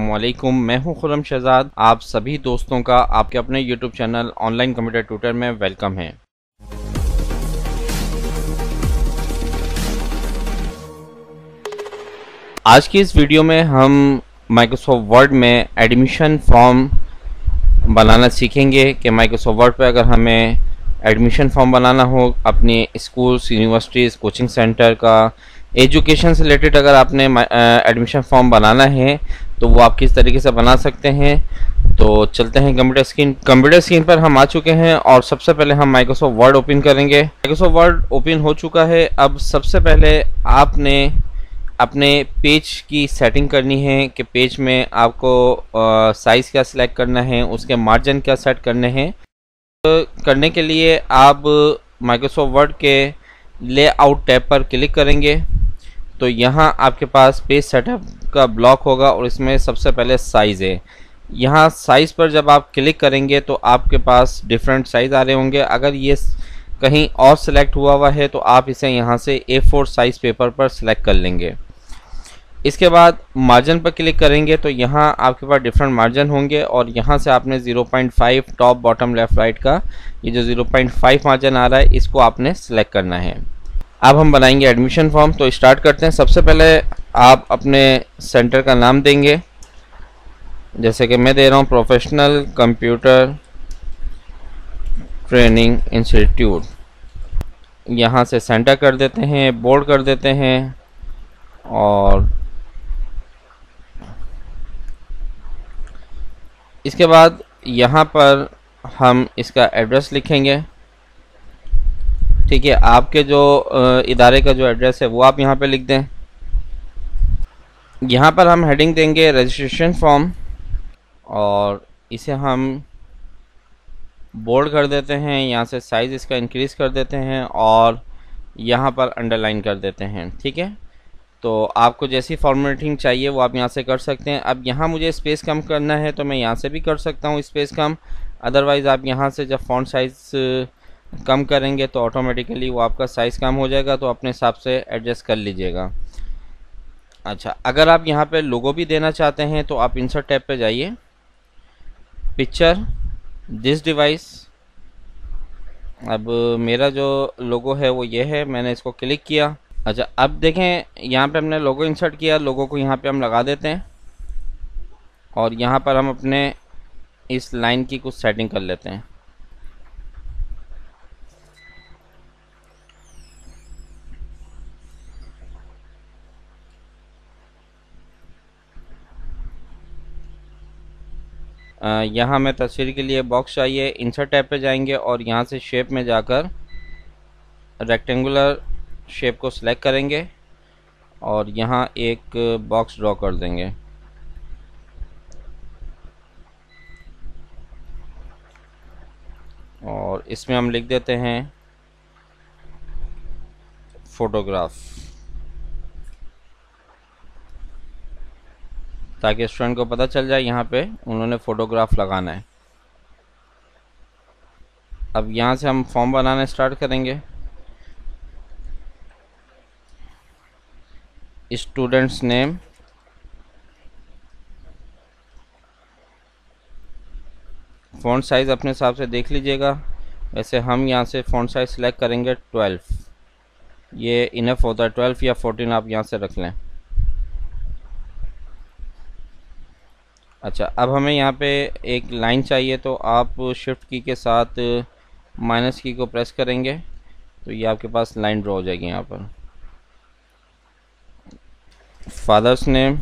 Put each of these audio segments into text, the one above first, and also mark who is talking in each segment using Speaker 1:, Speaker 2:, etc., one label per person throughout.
Speaker 1: वालेकुम मैं हूँ खुरम शहजाद। आप सभी दोस्तों का आपके अपने YouTube channel online computer tutor में वेलकम है। आज की इस वीडियो में हम माइक्रोसॉफ्ट वर्ड में एडमिशन फॉर्म बनाना सीखेंगे कि माइक्रोसॉफ्ट वर्ड पे अगर हमें एडमिशन फॉर्म बनाना हो, अपने स्कूल्स यूनिवर्सिटीज़ कोचिंग सेंटर का एजुकेशन से रिलेटेड अगर आपने एडमिशन फॉर्म बनाना है तो वो आप किस तरीके से बना सकते हैं? तो चलते हैं कंप्यूटर स्क्रीन कंप्यूटर स्क्रीन पर हम आ चुके हैं और सबसे पहले हम माइक्रोसॉफ्ट वर्ड ओपन करेंगे। माइक्रोसॉफ्ट वर्ड ओपन हो चुका है। अब सबसे पहले आपने अपने पेज की सेटिंग करनी है कि पेज में आपको साइज़ क्या सिलेक्ट करना है, उसके मार्जिन क्या सेट करने हैं। तो करने के लिए आप माइक्रोसॉफ्ट वर्ड के लेआउट टैब पर क्लिक करेंगे। तो यहाँ आपके पास पेज सेटअप का ब्लॉक होगा और इसमें सबसे पहले साइज़ है। यहाँ साइज़ पर जब आप क्लिक करेंगे तो आपके पास डिफरेंट साइज़ आ रहे होंगे। अगर ये कहीं और सेलेक्ट हुआ हुआ है तो आप इसे यहाँ से ए फोर साइज़ पेपर पर सिलेक्ट कर लेंगे। इसके बाद मार्जिन पर क्लिक करेंगे तो यहाँ आपके पास डिफरेंट मार्जिन होंगे और यहाँ से आपने 0.5 टॉप बॉटम लेफ़्ट राइट का, ये जो 0.5 मार्जिन आ रहा है, इसको आपने सेलेक्ट करना है। अब हम बनाएँगे एडमिशन फॉर्म तो स्टार्ट करते हैं। सबसे पहले आप अपने सेंटर का नाम देंगे। जैसे कि मैं दे रहा हूँ प्रोफेशनल कंप्यूटर ट्रेनिंग इंस्टीट्यूट यहाँ से सेंटर कर देते हैं बोर्ड कर देते हैं और इसके बाद यहाँ पर हम इसका एड्रेस लिखेंगे। ठीक है, आपके जो इदारे का जो एड्रेस है, वो आप यहाँ पे लिख दें। यहाँ पर हम हेडिंग देंगे रजिस्ट्रेशन फॉर्म और इसे हम बोल्ड कर देते हैं, यहाँ से साइज़ इसका इंक्रीज़ कर देते हैं और यहाँ पर अंडरलाइन कर देते हैं, ठीक है? तो आपको जैसी फॉर्मेटिंग चाहिए, वो आप यहाँ से कर सकते हैं। अब यहाँ मुझे स्पेस कम करना है तो मैं यहाँ से भी कर सकता हूँ स्पेस कम। अदरवाइज़ आप यहाँ से जब फ़ॉन्ट साइज़ कम करेंगे तो ऑटोमेटिकली वो आपका साइज़ कम हो जाएगा तो अपने हिसाब से एडजस्ट कर लीजिएगा। अच्छा अगर आप यहाँ पे लोगो भी देना चाहते हैं तो आप इंसर्ट टैब पे जाइए। पिक्चर दिस डिवाइस अब मेरा जो लोगो है, वो ये है, मैंने इसको क्लिक किया। अच्छा अब देखें, यहाँ पे हमने लोगो इंसर्ट किया लोगो को यहाँ पे हम लगा देते हैं। और यहाँ पर हम अपने इस लाइन की कुछ सेटिंग कर लेते हैं। यहाँ हमें तस्वीर के लिए बॉक्स चाहिए इंसर्ट टैब पे जाएँगे और यहाँ से शेप में जाकर रेक्टेंगुलर शेप को सिलेक्ट करेंगे और यहाँ एक बॉक्स ड्रॉ कर देंगे। और इसमें हम लिख देते हैं फ़ोटोग्राफ ताकि स्टूडेंट को पता चल जाए यहाँ पे उन्होंने फ़ोटोग्राफ लगाना है। अब यहाँ से हम फॉर्म बनाना स्टार्ट करेंगे। स्टूडेंट्स नेम फ़ॉन्ट साइज़ अपने हिसाब से देख लीजिएगा। वैसे हम यहाँ से फ़ॉन्ट साइज़ सेलेक्ट करेंगे ट्वेल्व ये इनफ होता है। ट्वेल्व या फोर्टीन आप यहाँ से रख लें। अच्छा अब हमें यहाँ पे एक लाइन चाहिए तो आप शिफ्ट की के साथ माइनस की को प्रेस करेंगे तो ये आपके पास लाइन ड्रॉ हो जाएगी यहाँ पर। फादर्स नेम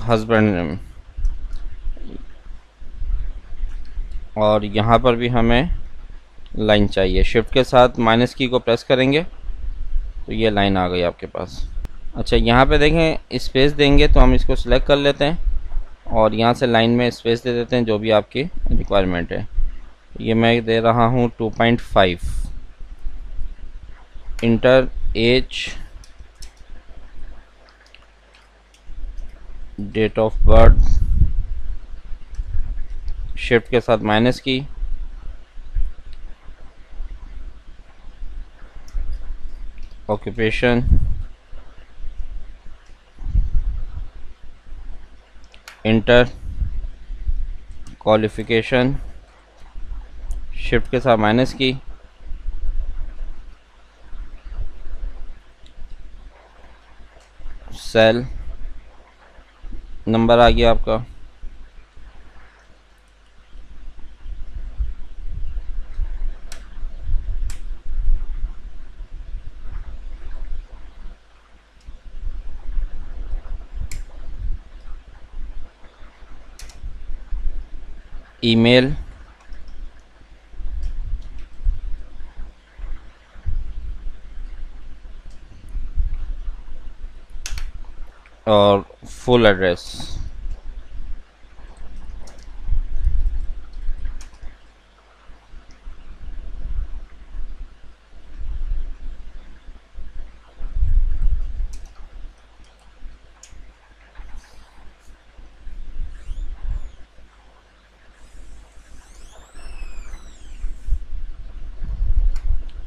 Speaker 1: हस्बैंड नेम और यहाँ पर भी हमें लाइन चाहिए। शिफ्ट के साथ माइनस की को प्रेस करेंगे तो ये लाइन आ गई आपके पास। अच्छा यहाँ पे देखें स्पेस देंगे तो हम इसको सिलेक्ट कर लेते हैं और यहाँ से लाइन में स्पेस दे देते हैं, जो भी आपकी रिक्वायरमेंट है। ये मैं दे रहा हूँ 2.5 enter age date of birth shift के साथ माइनस की। Occupation. इंटर क्वालिफिकेशन शिफ्ट के साथ माइनस की. सेल नंबर आ गया आपका. ईमेल और फुल एड्रेस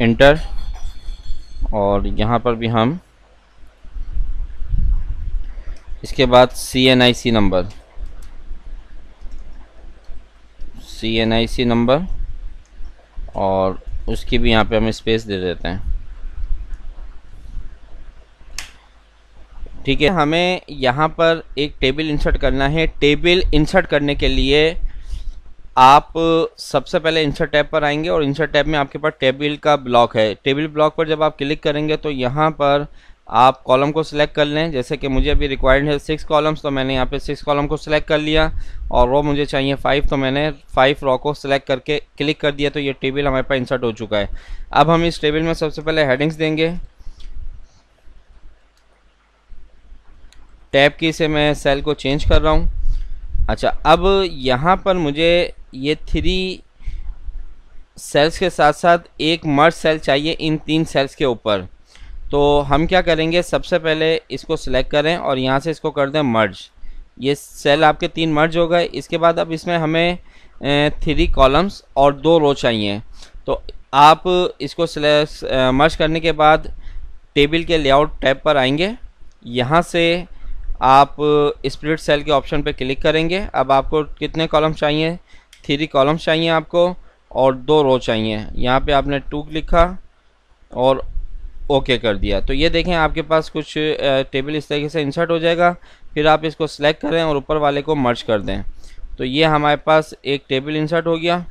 Speaker 1: इंटर और यहाँ पर भी हम इसके बाद C N I C number C N I C number और उसकी भी यहाँ पे हम स्पेस दे देते हैं। ठीक है, हमें यहाँ पर एक टेबल इंसर्ट करना है। टेबल इंसर्ट करने के लिए आप, सबसे पहले इंसर्ट टैब पर आएँगे और इंसर्ट टैब में आपके पास टेबल का ब्लॉक है। टेबल ब्लॉक पर जब आप क्लिक करेंगे तो यहाँ पर आप कॉलम को सिलेक्ट कर लें। जैसे कि मुझे अभी रिक्वायर्ड है सिक्स कॉलम्स तो मैंने यहाँ पे सिक्स कॉलम को सिलेक्ट कर लिया। और रो मुझे चाहिए फाइव तो मैंने फाइव रो को सिलेक्ट करके क्लिक कर दिया तो ये टेबल हमारे पास इंसर्ट हो चुका है। अब हम इस टेबल में सबसे पहले हेडिंग्स देंगे। टैब की से मैं सेल को चेंज कर रहा हूँ। अच्छा अब यहाँ पर मुझे ये थ्री सेल्स के साथ साथ एक मर्ज सेल चाहिए इन तीन सेल्स के ऊपर। तो हम क्या करेंगे? सबसे पहले इसको सिलेक्ट करें और यहाँ से इसको कर दें मर्ज ये सेल आपके तीन मर्ज हो गए। इसके बाद अब इसमें हमें थ्री कॉलम्स और दो रो चाहिए। तो आप इसको मर्ज करने के बाद टेबल के लेआउट टैब पर आएँगे। यहाँ से आप स्प्लिट सेल के ऑप्शन पर क्लिक करेंगे। अब आपको कितने कॉलम चाहिए? थ्री कॉलम्स चाहिए आपको और दो रो चाहिए। यहाँ पे आपने टू लिखा और ओके कर दिया। तो ये देखें आपके पास कुछ टेबल इस तरीके से इंसर्ट हो जाएगा। फिर आप इसको सिलेक्ट करें और ऊपर वाले को मर्ज कर दें। तो ये हमारे पास एक टेबल इंसर्ट हो गया।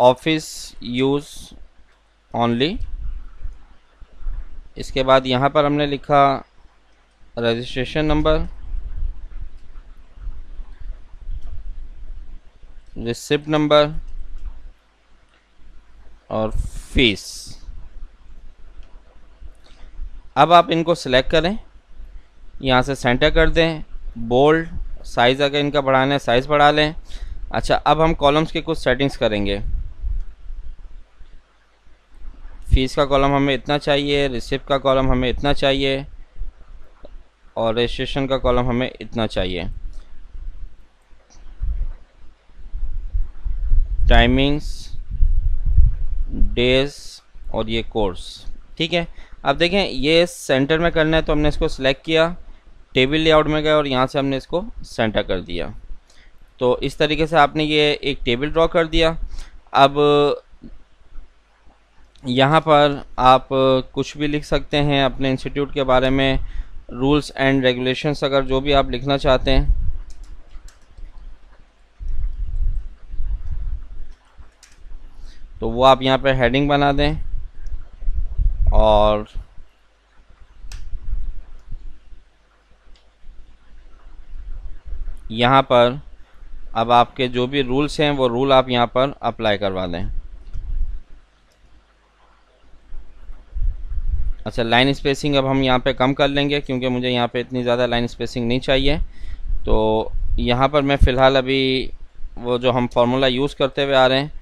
Speaker 1: Office use only. इसके बाद यहाँ पर हमने लिखा रजिस्ट्रेशन नंबर। रिसिप्ट नंबर और फ़ीस। अब आप इनको सेलेक्ट करें। यहाँ से सेंटर कर दें। बोल्ड, साइज़ अगर इनका बढ़ाना है, साइज़ बढ़ा लें। अच्छा अब हम कॉलम्स के कुछ सेटिंग्स करेंगे। फ़ीस का कॉलम हमें इतना चाहिए, रिसिप्ट का कॉलम हमें इतना चाहिए, और रजिस्ट्रेशन का कॉलम हमें इतना चाहिए। टाइमिंग्स डेज़ और ये कोर्स ठीक है? अब देखें, ये सेंटर में करना है तो हमने इसको सिलेक्ट किया टेबल लेआउट में गए और यहाँ से हमने इसको सेंटर कर दिया. तो इस तरीके से आपने ये एक टेबल ड्रॉ कर दिया. अब यहाँ पर आप कुछ भी लिख सकते हैं अपने इंस्टीट्यूट के बारे में रूल्स एंड रेगुलेशंस अगर जो भी आप लिखना चाहते हैं तो वो आप यहाँ पे हेडिंग बना दें और यहाँ पर अब आपके जो भी रूल्स हैं, वो रूल आप यहाँ पर अप्लाई करवा दें। अच्छा लाइन स्पेसिंग अब हम यहाँ पे कम कर लेंगे क्योंकि मुझे यहाँ पे इतनी ज़्यादा लाइन स्पेसिंग नहीं चाहिए। तो यहाँ पर मैं फ़िलहाल अभी वो जो हम फार्मूला यूज़ करते हुए आ रहे हैं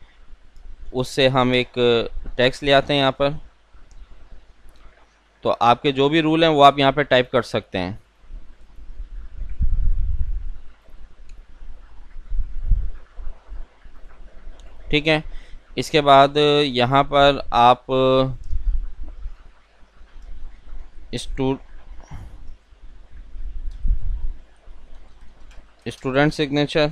Speaker 1: उससे हम एक टैक्स ले आते हैं यहाँ पर। तो आपके जो भी रूल हैं, वो आप यहाँ पर टाइप कर सकते हैं। ठीक है? इसके बाद यहाँ पर आप स्टूडेंट सिग्नेचर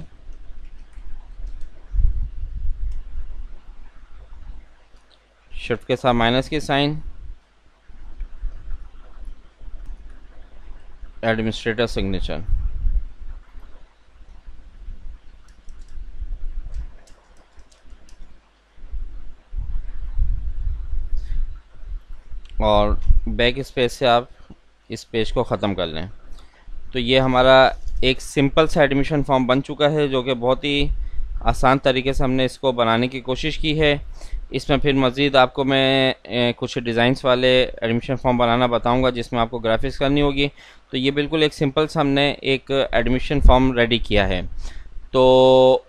Speaker 1: शिफ्ट के साथ माइनस की साइन, एडमिनिस्ट्रेटर सिग्नेचर। और बैक स्पेस से आप इस पेज को ख़त्म कर लें। तो ये हमारा एक सिंपल सा एडमिशन फॉर्म बन चुका है, जो कि बहुत ही आसान तरीके से हमने इसको बनाने की कोशिश की है। इसमें फिर मज़ीद आपको मैं कुछ डिज़ाइंस वाले एडमिशन फॉर्म बनाना बताऊँगा, जिसमें आपको ग्राफिक्स करनी होगी। तो ये बिल्कुल एक सिंपल सा हमने एक एडमिशन फॉर्म रेडी किया है। तो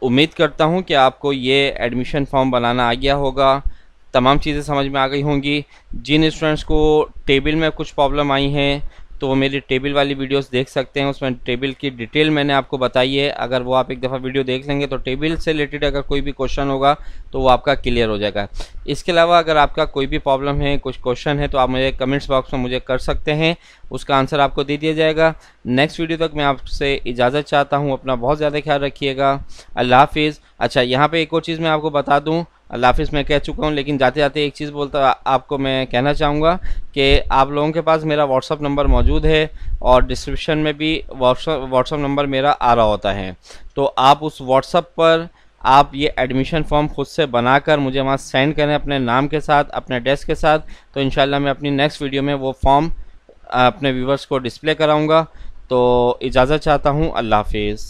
Speaker 1: उम्मीद करता हूँ कि आपको ये एडमिशन फॉर्म बनाना आ गया होगा। तमाम चीज़ें समझ में आ गई होंगी। जिन स्टूडेंट्स को टेबल में कुछ प्रॉब्लम आई हैं तो वो मेरी टेबल वाली वीडियोस देख सकते हैं, उसमें टेबल की डिटेल मैंने आपको बताई है। अगर वो आप एक दफ़ा वीडियो देख लेंगे तो टेबल से रिलेटेड अगर कोई भी क्वेश्चन होगा तो वो आपका क्लियर हो जाएगा। इसके अलावा अगर आपका कोई भी प्रॉब्लम है, कुछ क्वेश्चन है तो आप मुझे कमेंट्स बॉक्स में मुझे कर सकते हैं। उसका आंसर आपको दे दिया जाएगा। नेक्स्ट वीडियो तक मैं आपसे इजाज़त चाहता हूँ, अपना बहुत ज़्यादा ख्याल रखिएगा। अल्लाह हाफिज़। अच्छा यहाँ पर एक और चीज़ मैं आपको बता दूँ हाफिज़, मैं कह चुका हूँ, लेकिन जाते जाते एक चीज़ बोलता आपको मैं कहना चाहूँगा कि आप लोगों के पास मेरा व्हाट्सअप नंबर मौजूद है और डिस्क्रिप्शन में भी व्हाट्सअप व्हाट्सअप नंबर मेरा आ रहा होता है। तो आप उस व्हाट्सअप पर आप ये एडमिशन फॉर्म खुद से बनाकर मुझे वहाँ सेंड करें अपने नाम के साथ, अपने डेस्क के साथ। तो इन मैं अपनी नेक्स्ट वीडियो में वो फॉर्म अपने व्यूवर्स को डिस्प्ले कराऊँगा। तो इजाज़त चाहता हूँ। अल्लाह हाफिज़।